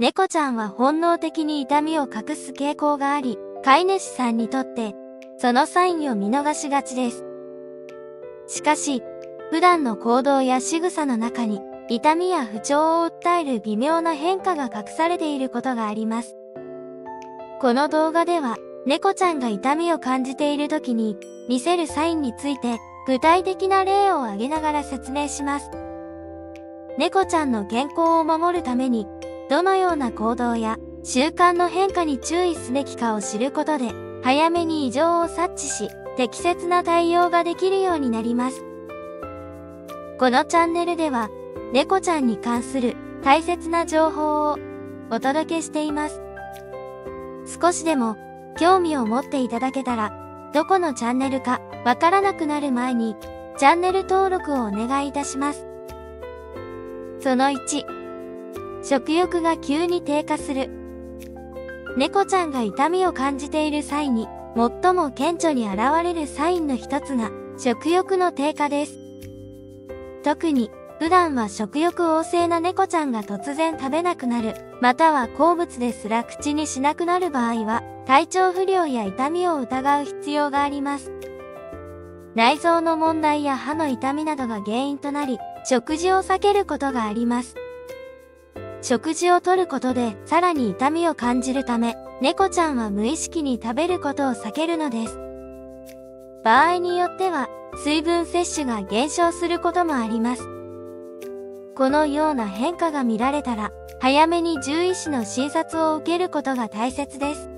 猫ちゃんは本能的に痛みを隠す傾向があり、飼い主さんにとって、そのサインを見逃しがちです。しかし、普段の行動や仕草の中に、痛みや不調を訴える微妙な変化が隠されていることがあります。この動画では、猫ちゃんが痛みを感じている時に、見せるサインについて、具体的な例を挙げながら説明します。猫ちゃんの健康を守るために、どのような行動や習慣の変化に注意すべきかを知ることで、早めに異常を察知し、適切な対応ができるようになります。このチャンネルでは、猫ちゃんに関する大切な情報をお届けしています。少しでも興味を持っていただけたら、どこのチャンネルかわからなくなる前に、チャンネル登録をお願いいたします。その1、食欲が急に低下する。猫ちゃんが痛みを感じている際に、最も顕著に現れるサインの一つが、食欲の低下です。特に、普段は食欲旺盛な猫ちゃんが突然食べなくなる、または好物ですら口にしなくなる場合は、体調不良や痛みを疑う必要があります。内臓の問題や歯の痛みなどが原因となり、食事を避けることがあります。食事をとることでさらに痛みを感じるため、猫ちゃんは無意識に食べることを避けるのです。場合によっては、水分摂取が減少することもあります。このような変化が見られたら、早めに獣医師の診察を受けることが大切です。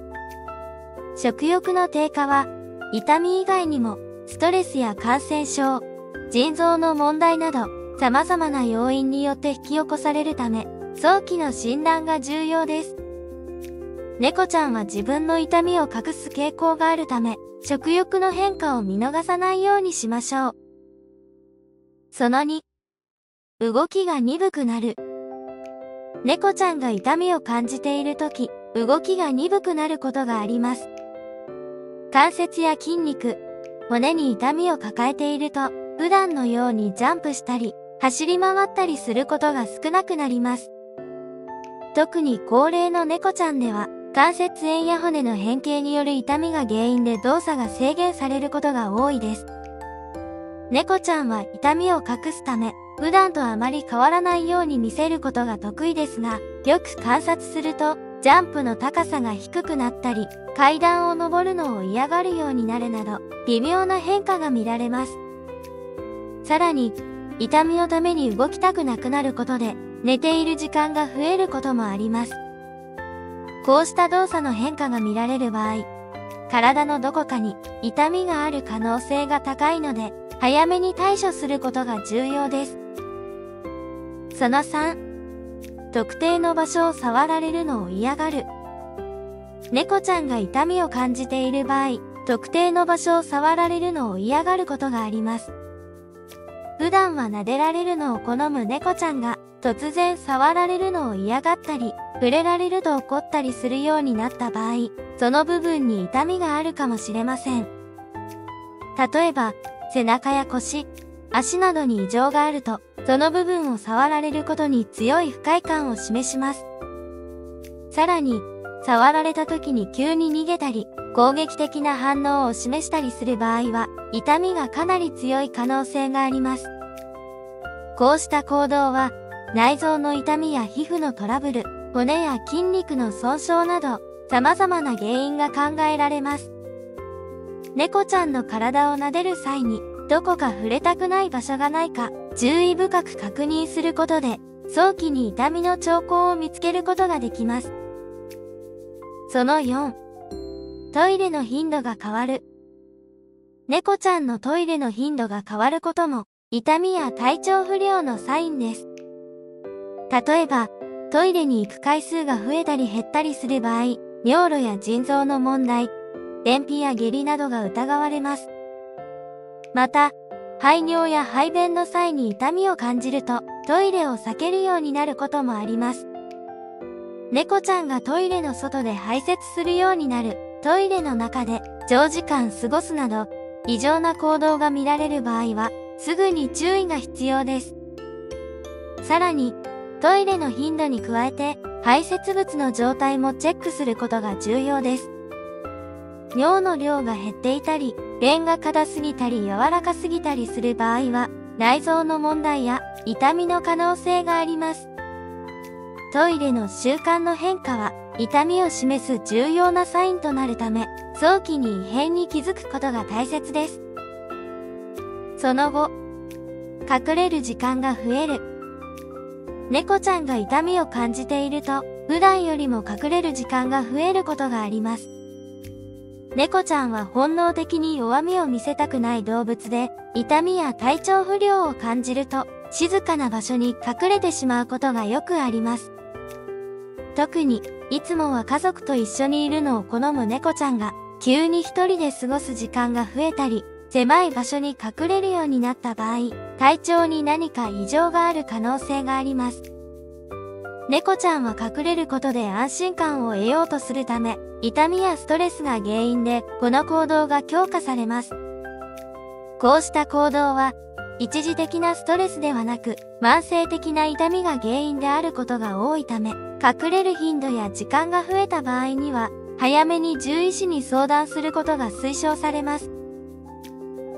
食欲の低下は、痛み以外にも、ストレスや感染症、腎臓の問題など、様々な要因によって引き起こされるため、早期の診断が重要です。猫ちゃんは自分の痛みを隠す傾向があるため、食欲の変化を見逃さないようにしましょう。その2、動きが鈍くなる。猫ちゃんが痛みを感じているとき、動きが鈍くなることがあります。関節や筋肉、骨に痛みを抱えていると、普段のようにジャンプしたり、走り回ったりすることが少なくなります。特に高齢の猫ちゃんでは、関節炎や骨の変形による痛みが原因で動作が制限されることが多いです。猫ちゃんは痛みを隠すため、普段とあまり変わらないように見せることが得意ですが、よく観察すると、ジャンプの高さが低くなったり、階段を登るのを嫌がるようになるなど、微妙な変化が見られます。さらに、痛みのために動きたくなくなることで、寝ている時間が増えることもあります。こうした動作の変化が見られる場合、体のどこかに痛みがある可能性が高いので、早めに対処することが重要です。その3、特定の場所を触られるのを嫌がる。猫ちゃんが痛みを感じている場合、特定の場所を触られるのを嫌がることがあります。普段は撫でられるのを好む猫ちゃんが突然触られるのを嫌がったり、触れられると怒ったりするようになった場合、その部分に痛みがあるかもしれません。例えば、背中や腰、足などに異常があると、その部分を触られることに強い不快感を示します。さらに、触られた時に急に逃げたり、攻撃的な反応を示したりする場合は、痛みがかなり強い可能性があります。こうした行動は、内臓の痛みや皮膚のトラブル、骨や筋肉の損傷など、様々な原因が考えられます。猫ちゃんの体を撫でる際に、どこか触れたくない場所がないか、注意深く確認することで、早期に痛みの兆候を見つけることができます。その4、トイレの頻度が変わる。猫ちゃんのトイレの頻度が変わることも、痛みや体調不良のサインです。例えば、トイレに行く回数が増えたり減ったりする場合、尿路や腎臓の問題、便秘や下痢などが疑われます。また、排尿や排便の際に痛みを感じると、トイレを避けるようになることもあります。猫ちゃんがトイレの外で排泄するようになる、トイレの中で長時間過ごすなど、異常な行動が見られる場合は、すぐに注意が必要です。さらに、トイレの頻度に加えて、排泄物の状態もチェックすることが重要です。尿の量が減っていたり、便が硬すぎたり柔らかすぎたりする場合は、内臓の問題や痛みの可能性があります。トイレの習慣の変化は痛みを示す重要なサインとなるため、早期に異変に気づくことが大切です。その後、隠れる時間が増える。猫ちゃんが痛みを感じていると、普段よりも隠れる時間が増えることがあります。猫ちゃんは本能的に弱みを見せたくない動物で、痛みや体調不良を感じると、静かな場所に隠れてしまうことがよくあります。特に、いつもは家族と一緒にいるのを好む猫ちゃんが、急に一人で過ごす時間が増えたり、狭い場所に隠れるようになった場合、体調に何か異常がある可能性があります。猫ちゃんは隠れることで安心感を得ようとするため、痛みやストレスが原因でこの行動が強化されます。こうした行動は、一時的なストレスではなく、慢性的な痛みが原因であることが多いため、隠れる頻度や時間が増えた場合には、早めに獣医師に相談することが推奨されます。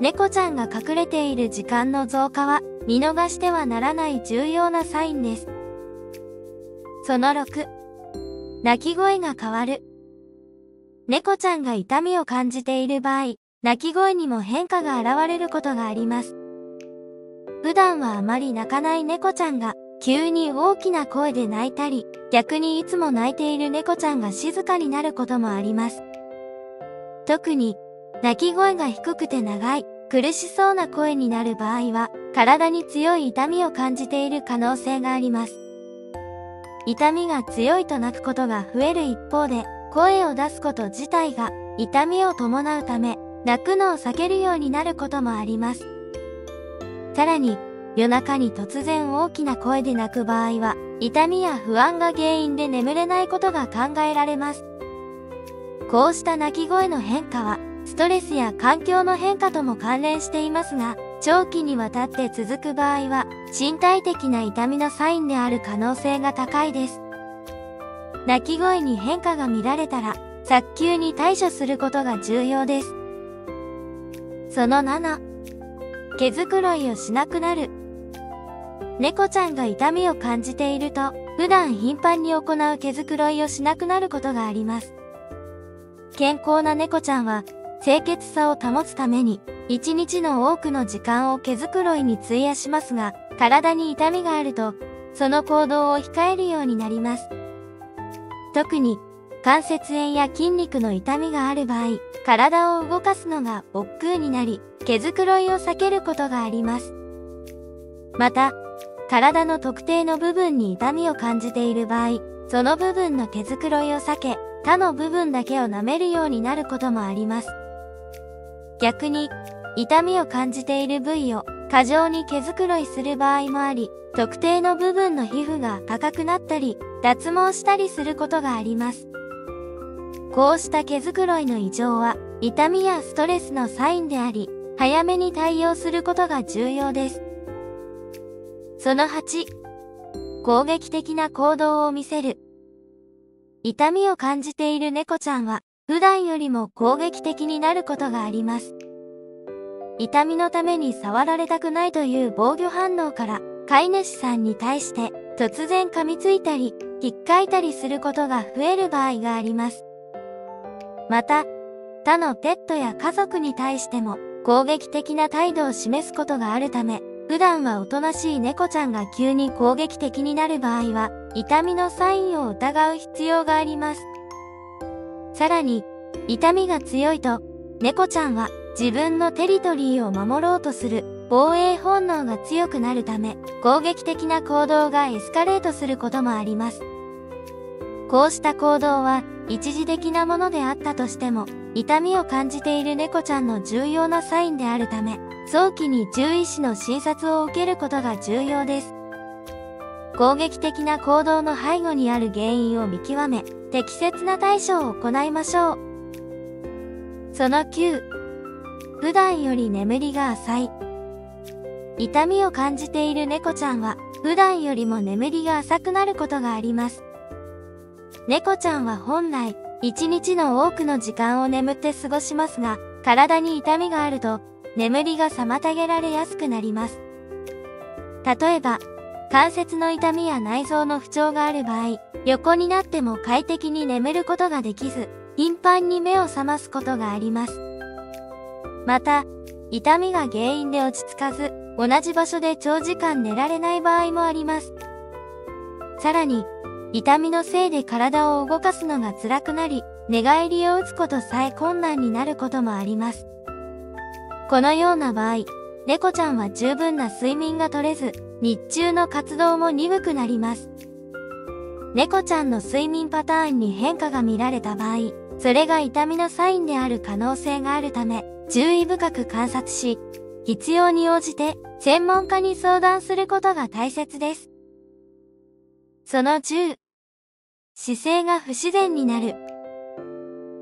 猫ちゃんが隠れている時間の増加は見逃してはならない重要なサインです。その6、泣き声が変わる。猫ちゃんが痛みを感じている場合、泣き声にも変化が現れることがあります。普段はあまり泣かない猫ちゃんが急に大きな声で泣いたり、逆にいつも泣いている猫ちゃんが静かになることもあります。特に泣き声が低くて長い、苦しそうな声になる場合は、体に強い痛みを感じている可能性があります。痛みが強いと泣くことが増える一方で、声を出すこと自体が痛みを伴うため、泣くのを避けるようになることもあります。さらに、夜中に突然大きな声で泣く場合は、痛みや不安が原因で眠れないことが考えられます。こうした泣き声の変化は、ストレスや環境の変化とも関連していますが、長期にわたって続く場合は、身体的な痛みのサインである可能性が高いです。泣き声に変化が見られたら、早急に対処することが重要です。その7、毛づくろいをしなくなる。猫ちゃんが痛みを感じていると、普段頻繁に行う毛づくろいをしなくなることがあります。健康な猫ちゃんは、清潔さを保つために、一日の多くの時間を毛づくろいに費やしますが、体に痛みがあると、その行動を控えるようになります。特に、関節炎や筋肉の痛みがある場合、体を動かすのが億劫になり、毛づくろいを避けることがあります。また、体の特定の部分に痛みを感じている場合、その部分の毛づくろいを避け、他の部分だけを舐めるようになることもあります。逆に、痛みを感じている部位を過剰に毛づくろいする場合もあり、特定の部分の皮膚が赤くなったり、脱毛したりすることがあります。こうした毛づくろいの異常は、痛みやストレスのサインであり、早めに対応することが重要です。その8、攻撃的な行動を見せる。痛みを感じている猫ちゃんは、普段よりも攻撃的になることがあります。痛みのために触られたくないという防御反応から、飼い主さんに対して突然噛みついたり、引っかいたりすることが増える場合があります。また、他のペットや家族に対しても攻撃的な態度を示すことがあるため、普段はおとなしい猫ちゃんが急に攻撃的になる場合は、痛みのサインを疑う必要があります。さらに、痛みが強いと、猫ちゃんは自分のテリトリーを守ろうとする防衛本能が強くなるため、攻撃的な行動がエスカレートすることもあります。こうした行動は一時的なものであったとしても、痛みを感じている猫ちゃんの重要なサインであるため、早期に獣医師の診察を受けることが重要です。攻撃的な行動の背後にある原因を見極め、適切な対処を行いましょう。その9、普段より眠りが浅い。痛みを感じている猫ちゃんは、普段よりも眠りが浅くなることがあります。猫ちゃんは本来、一日の多くの時間を眠って過ごしますが、体に痛みがあると、眠りが妨げられやすくなります。例えば、関節の痛みや内臓の不調がある場合、横になっても快適に眠ることができず、頻繁に目を覚ますことがあります。また、痛みが原因で落ち着かず、同じ場所で長時間寝られない場合もあります。さらに、痛みのせいで体を動かすのが辛くなり、寝返りを打つことさえ困難になることもあります。このような場合、猫ちゃんは十分な睡眠が取れず、日中の活動も鈍くなります。猫ちゃんの睡眠パターンに変化が見られた場合、それが痛みのサインである可能性があるため、注意深く観察し、必要に応じて専門家に相談することが大切です。その10、姿勢が不自然になる。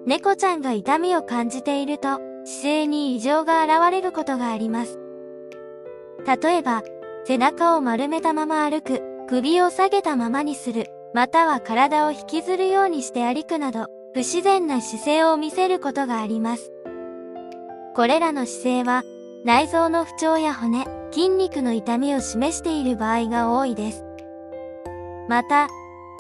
猫ちゃんが痛みを感じていると、姿勢に異常が現れることがあります。例えば、背中を丸めたまま歩く、首を下げたままにする、または体を引きずるようにして歩くなど、不自然な姿勢を見せることがあります。これらの姿勢は、内臓の不調や骨、筋肉の痛みを示している場合が多いです。また、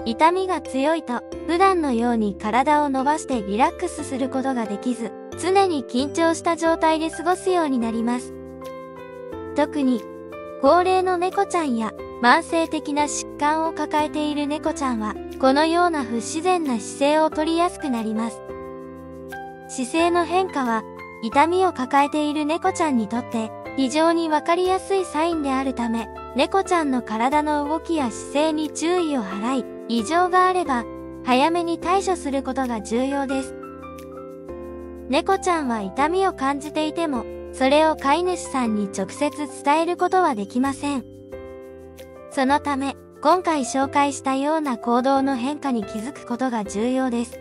痛みが強いと、普段のように体を伸ばしてリラックスすることができず、常に緊張した状態で過ごすようになります。特に、高齢の猫ちゃんや慢性的な疾患を抱えている猫ちゃんは、このような不自然な姿勢をとりやすくなります。姿勢の変化は、痛みを抱えている猫ちゃんにとって非常にわかりやすいサインであるため、猫ちゃんの体の動きや姿勢に注意を払い、異常があれば、早めに対処することが重要です。猫ちゃんは痛みを感じていても、それを飼い主さんに直接伝えることはできません。そのため、今回紹介したような行動の変化に気づくことが重要です。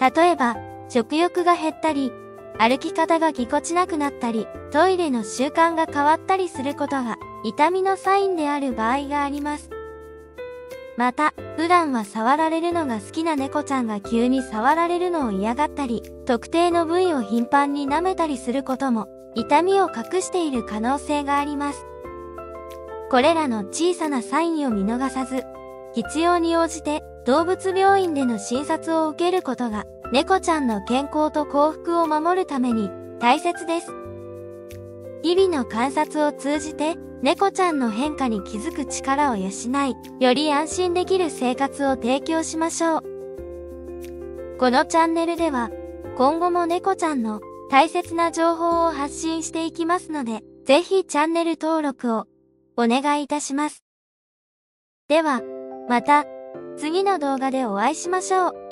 例えば、食欲が減ったり、歩き方がぎこちなくなったり、トイレの習慣が変わったりすることが痛みのサインである場合があります。また、普段は触られるのが好きな猫ちゃんが急に触られるのを嫌がったり、特定の部位を頻繁に舐めたりすることも、痛みを隠している可能性があります。これらの小さなサインを見逃さず、必要に応じて動物病院での診察を受けることが、猫ちゃんの健康と幸福を守るために大切です。日々の観察を通じて猫ちゃんの変化に気づく力を養い、より安心できる生活を提供しましょう。このチャンネルでは、今後も猫ちゃんの大切な情報を発信していきますので、ぜひチャンネル登録をお願いいたします。では、また次の動画でお会いしましょう。